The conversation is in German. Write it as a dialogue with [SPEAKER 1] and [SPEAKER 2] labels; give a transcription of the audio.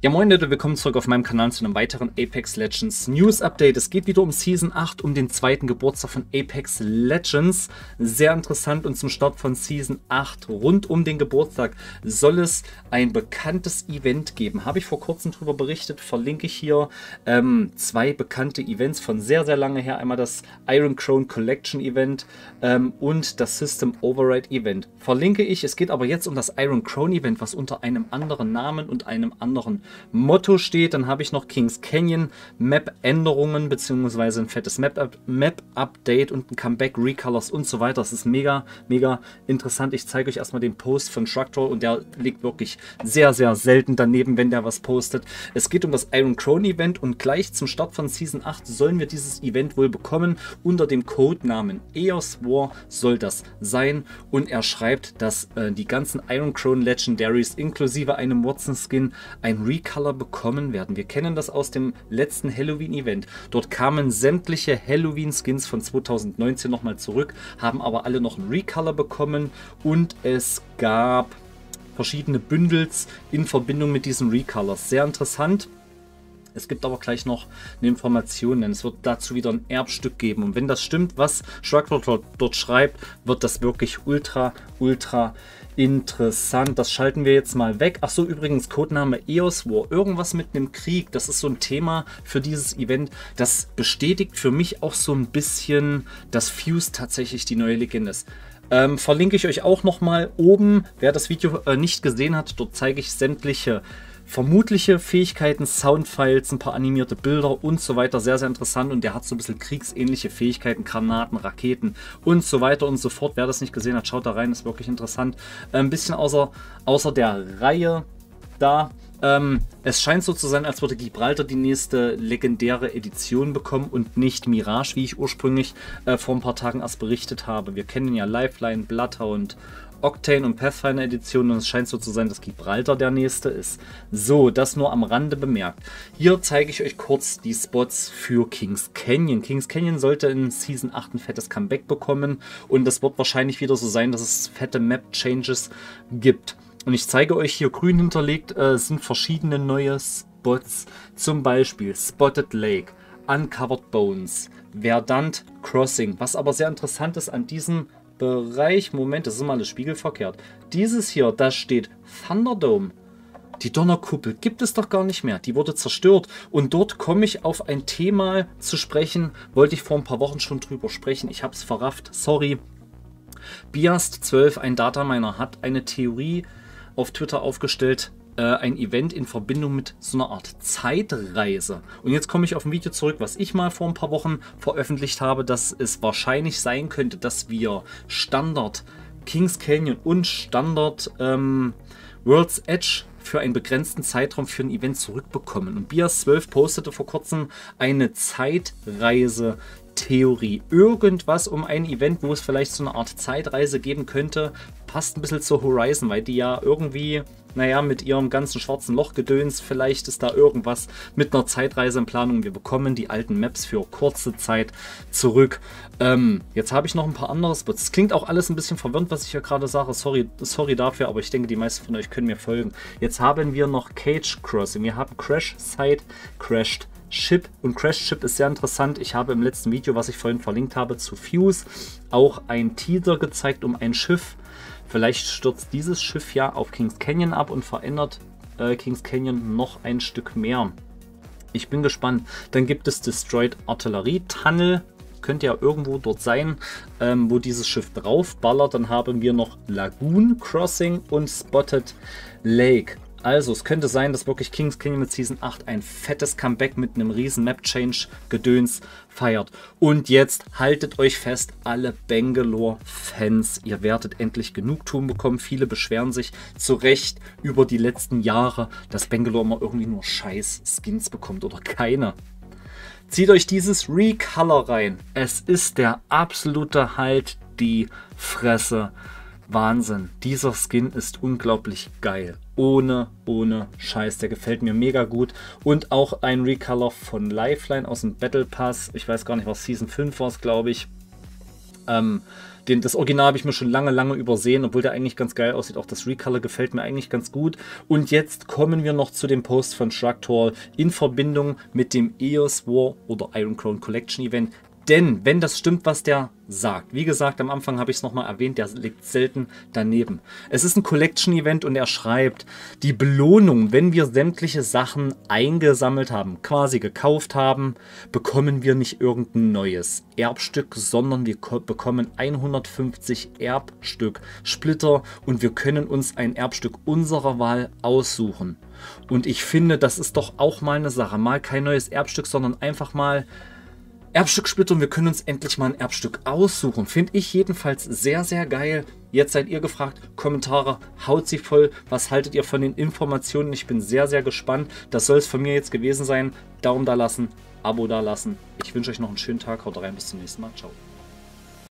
[SPEAKER 1] Ja moin Leute, willkommen zurück auf meinem Kanal zu einem weiteren Apex Legends News Update. Es geht wieder um Season 8, um den zweiten Geburtstag von Apex Legends. Sehr interessant und zum Start von Season 8 rund um den Geburtstag soll es ein bekanntes Event geben. Habe ich vor kurzem darüber berichtet, verlinke ich hier ähm, zwei bekannte Events von sehr, sehr lange her. Einmal das Iron Crown Collection Event ähm, und das System Override Event. Verlinke ich, es geht aber jetzt um das Iron Crown Event, was unter einem anderen Namen und einem anderen Motto steht. Dann habe ich noch Kings Canyon Map-Änderungen beziehungsweise ein fettes Map-Update und ein Comeback, Recolors und so weiter. Das ist mega, mega interessant. Ich zeige euch erstmal den Post von Structural und der liegt wirklich sehr, sehr selten daneben, wenn der was postet. Es geht um das Iron Crown Event und gleich zum Start von Season 8 sollen wir dieses Event wohl bekommen. Unter dem Codenamen Eos War soll das sein und er schreibt, dass äh, die ganzen Iron Crown Legendaries inklusive einem Watson Skin ein Recolor Color bekommen werden. Wir kennen das aus dem letzten Halloween-Event. Dort kamen sämtliche Halloween-Skins von 2019 nochmal zurück, haben aber alle noch einen Recolor bekommen und es gab verschiedene Bündels in Verbindung mit diesen Recolors. Sehr interessant. Es gibt aber gleich noch eine Information, denn es wird dazu wieder ein Erbstück geben. Und wenn das stimmt, was Shrugford dort schreibt, wird das wirklich ultra, ultra interessant. Das schalten wir jetzt mal weg. Achso, übrigens, Codename EOS War. Irgendwas mit einem Krieg. Das ist so ein Thema für dieses Event. Das bestätigt für mich auch so ein bisschen, dass Fuse tatsächlich die neue Legende ist. Ähm, verlinke ich euch auch nochmal oben. Wer das Video äh, nicht gesehen hat, dort zeige ich sämtliche vermutliche Fähigkeiten, Soundfiles, ein paar animierte Bilder und so weiter. Sehr, sehr interessant und der hat so ein bisschen kriegsähnliche Fähigkeiten, Granaten, Raketen und so weiter und so fort. Wer das nicht gesehen hat, schaut da rein, ist wirklich interessant. Äh, ein bisschen außer, außer der Reihe da. Ähm, es scheint so zu sein, als würde Gibraltar die nächste legendäre Edition bekommen und nicht Mirage, wie ich ursprünglich äh, vor ein paar Tagen erst berichtet habe. Wir kennen ja Lifeline, Bloodhound Octane und Pathfinder Edition und es scheint so zu sein, dass Gibraltar der nächste ist. So, das nur am Rande bemerkt. Hier zeige ich euch kurz die Spots für Kings Canyon. Kings Canyon sollte in Season 8 ein fettes Comeback bekommen und es wird wahrscheinlich wieder so sein, dass es fette Map-Changes gibt. Und ich zeige euch hier grün hinterlegt, äh, sind verschiedene neue Spots. Zum Beispiel Spotted Lake, Uncovered Bones, Verdant Crossing. Was aber sehr interessant ist an diesem Bereich, Moment, das ist mal alles spiegelverkehrt. Dieses hier, da steht Thunderdome. Die Donnerkuppel gibt es doch gar nicht mehr. Die wurde zerstört. Und dort komme ich auf ein Thema zu sprechen. Wollte ich vor ein paar Wochen schon drüber sprechen. Ich habe es verrafft. Sorry. Biast12, ein Dataminer, hat eine Theorie auf Twitter aufgestellt, äh, ein Event in Verbindung mit so einer Art Zeitreise. Und jetzt komme ich auf ein Video zurück, was ich mal vor ein paar Wochen veröffentlicht habe, dass es wahrscheinlich sein könnte, dass wir Standard Kings Canyon und Standard ähm, World's Edge für einen begrenzten Zeitraum für ein Event zurückbekommen. Und Bias12 postete vor kurzem eine Zeitreise Theorie. Irgendwas um ein Event, wo es vielleicht so eine Art Zeitreise geben könnte, passt ein bisschen zur Horizon, weil die ja irgendwie, naja, mit ihrem ganzen schwarzen Loch-Gedöns, vielleicht ist da irgendwas mit einer Zeitreise in Planung. Wir bekommen die alten Maps für kurze Zeit zurück. Ähm, jetzt habe ich noch ein paar andere Spots. Es klingt auch alles ein bisschen verwirrend, was ich hier gerade sage. Sorry, sorry dafür, aber ich denke, die meisten von euch können mir folgen. Jetzt haben wir noch Cage Crossing. Wir haben Crash Side Crashed Ship und Crash Ship ist sehr interessant. Ich habe im letzten Video, was ich vorhin verlinkt habe, zu Fuse auch ein Teaser gezeigt um ein Schiff. Vielleicht stürzt dieses Schiff ja auf Kings Canyon ab und verändert äh, Kings Canyon noch ein Stück mehr. Ich bin gespannt. Dann gibt es Destroyed Artillerie Tunnel. Könnte ja irgendwo dort sein, ähm, wo dieses Schiff drauf ballert. Dann haben wir noch Lagoon Crossing und Spotted Lake. Also, es könnte sein, dass wirklich King's Kingdom mit Season 8 ein fettes Comeback mit einem riesen Map-Change-Gedöns feiert. Und jetzt haltet euch fest, alle Bangalore-Fans, ihr werdet endlich Genugtuung bekommen. Viele beschweren sich zu Recht über die letzten Jahre, dass Bangalore immer irgendwie nur scheiß Skins bekommt oder keine. Zieht euch dieses Recolor rein. Es ist der absolute Halt die Fresse. Wahnsinn. Dieser Skin ist unglaublich geil. Ohne, ohne Scheiß. Der gefällt mir mega gut. Und auch ein Recolor von Lifeline aus dem Battle Pass. Ich weiß gar nicht, was Season 5 war, glaube ich. Ähm, den, das Original habe ich mir schon lange, lange übersehen, obwohl der eigentlich ganz geil aussieht. Auch das Recolor gefällt mir eigentlich ganz gut. Und jetzt kommen wir noch zu dem Post von Shrugtor in Verbindung mit dem EOS War oder Iron Crown Collection Event. Denn wenn das stimmt, was der sagt, wie gesagt, am Anfang habe ich es nochmal erwähnt, der liegt selten daneben. Es ist ein Collection-Event und er schreibt, die Belohnung, wenn wir sämtliche Sachen eingesammelt haben, quasi gekauft haben, bekommen wir nicht irgendein neues Erbstück, sondern wir bekommen 150 Erbstück Splitter und wir können uns ein Erbstück unserer Wahl aussuchen. Und ich finde, das ist doch auch mal eine Sache. Mal kein neues Erbstück, sondern einfach mal Erbstück und wir können uns endlich mal ein Erbstück aussuchen. Finde ich jedenfalls sehr, sehr geil. Jetzt seid ihr gefragt. Kommentare, haut sie voll. Was haltet ihr von den Informationen? Ich bin sehr, sehr gespannt. Das soll es von mir jetzt gewesen sein. Daumen da lassen, Abo da lassen. Ich wünsche euch noch einen schönen Tag. Haut rein, bis zum nächsten Mal. Ciao.